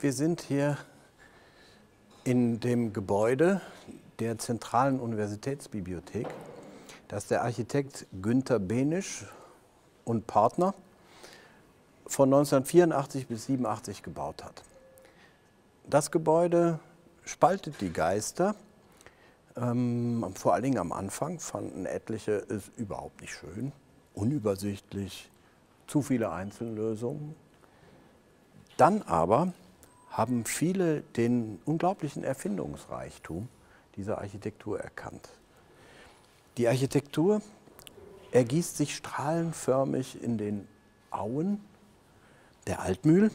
Wir sind hier in dem Gebäude der Zentralen Universitätsbibliothek, das der Architekt Günther Benisch und Partner von 1984 bis 1987 gebaut hat. Das Gebäude spaltet die Geister. Ähm, vor allen Dingen am Anfang fanden etliche es überhaupt nicht schön, unübersichtlich, zu viele Einzellösungen. Dann aber haben viele den unglaublichen Erfindungsreichtum dieser Architektur erkannt. Die Architektur ergießt sich strahlenförmig in den Auen der Altmühl,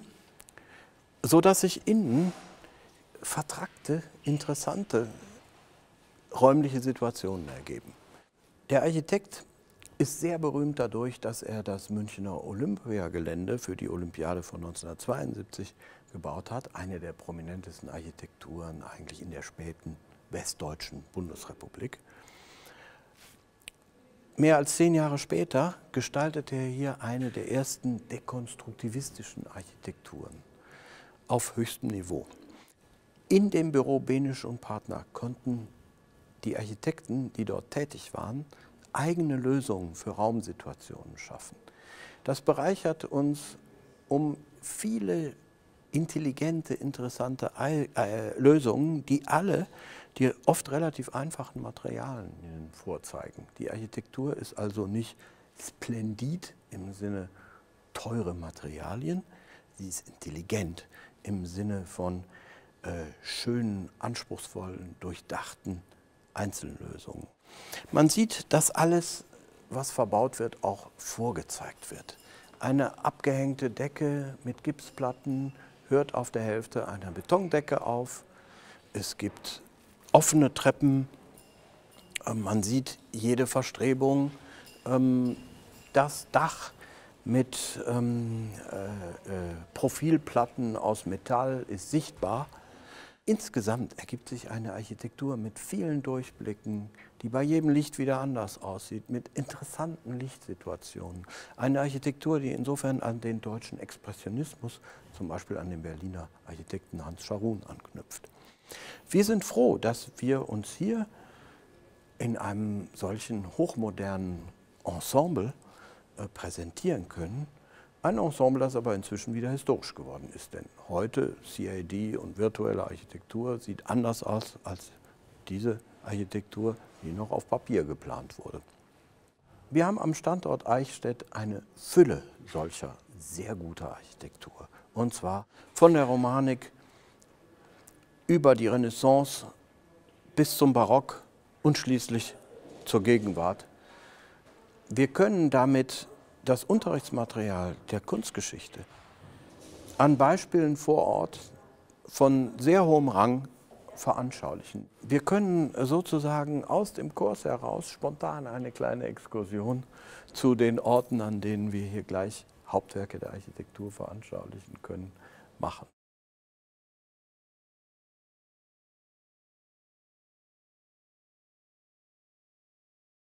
sodass sich innen vertrackte, interessante räumliche Situationen ergeben. Der Architekt ist sehr berühmt dadurch, dass er das Münchner Olympiagelände für die Olympiade von 1972 gebaut hat. Eine der prominentesten Architekturen eigentlich in der späten westdeutschen Bundesrepublik. Mehr als zehn Jahre später gestaltete er hier eine der ersten dekonstruktivistischen Architekturen auf höchstem Niveau. In dem Büro Benisch und Partner konnten die Architekten, die dort tätig waren, eigene Lösungen für Raumsituationen schaffen. Das bereichert uns um viele intelligente, interessante äh, Lösungen, die alle die oft relativ einfachen Materialien vorzeigen. Die Architektur ist also nicht splendid im Sinne teure Materialien, sie ist intelligent im Sinne von äh, schönen, anspruchsvollen, durchdachten Einzellösungen. Man sieht, dass alles, was verbaut wird, auch vorgezeigt wird. Eine abgehängte Decke mit Gipsplatten hört auf der Hälfte einer Betondecke auf. Es gibt offene Treppen. Ähm, man sieht jede Verstrebung. Ähm, das Dach mit ähm, äh, äh, Profilplatten aus Metall ist sichtbar. Insgesamt ergibt sich eine Architektur mit vielen Durchblicken, die bei jedem Licht wieder anders aussieht, mit interessanten Lichtsituationen. Eine Architektur, die insofern an den deutschen Expressionismus, zum Beispiel an den Berliner Architekten Hans Scharun anknüpft. Wir sind froh, dass wir uns hier in einem solchen hochmodernen Ensemble äh, präsentieren können, ein Ensemble, das aber inzwischen wieder historisch geworden ist. Denn heute CAD und virtuelle Architektur sieht anders aus als diese Architektur, die noch auf Papier geplant wurde. Wir haben am Standort Eichstätt eine Fülle solcher sehr guter Architektur. Und zwar von der Romanik über die Renaissance bis zum Barock und schließlich zur Gegenwart. Wir können damit das Unterrichtsmaterial der Kunstgeschichte an Beispielen vor Ort von sehr hohem Rang veranschaulichen. Wir können sozusagen aus dem Kurs heraus spontan eine kleine Exkursion zu den Orten, an denen wir hier gleich Hauptwerke der Architektur veranschaulichen können, machen.